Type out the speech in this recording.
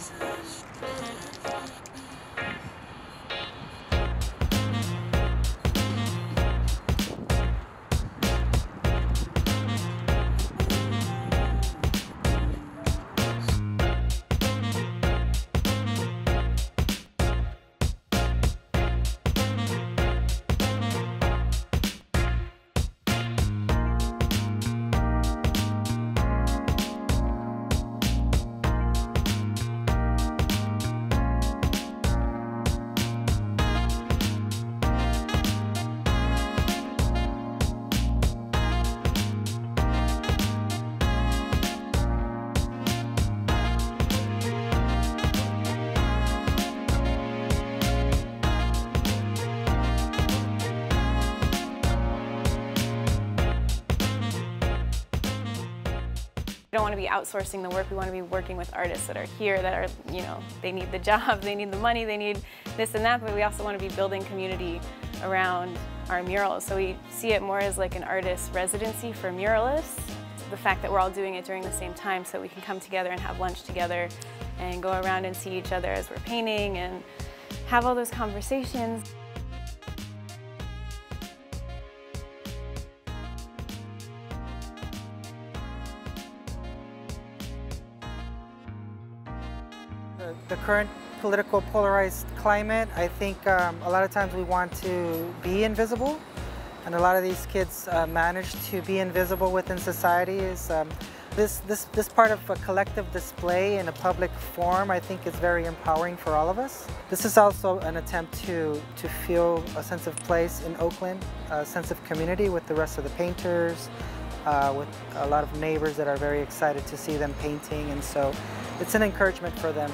Jesus. We don't want to be outsourcing the work, we want to be working with artists that are here, that are, you know, they need the job, they need the money, they need this and that, but we also want to be building community around our murals. So we see it more as like an artist residency for muralists. The fact that we're all doing it during the same time so we can come together and have lunch together and go around and see each other as we're painting and have all those conversations. The, current political polarized climate, I think um, a lot of times we want to be invisible and a lot of these kids uh, manage to be invisible within society is um, this, this, this part of a collective display in a public forum I think is very empowering for all of us. This is also an attempt to, to feel a sense of place in Oakland, a sense of community with the rest of the painters, uh, with a lot of neighbors that are very excited to see them painting and so it's an encouragement for them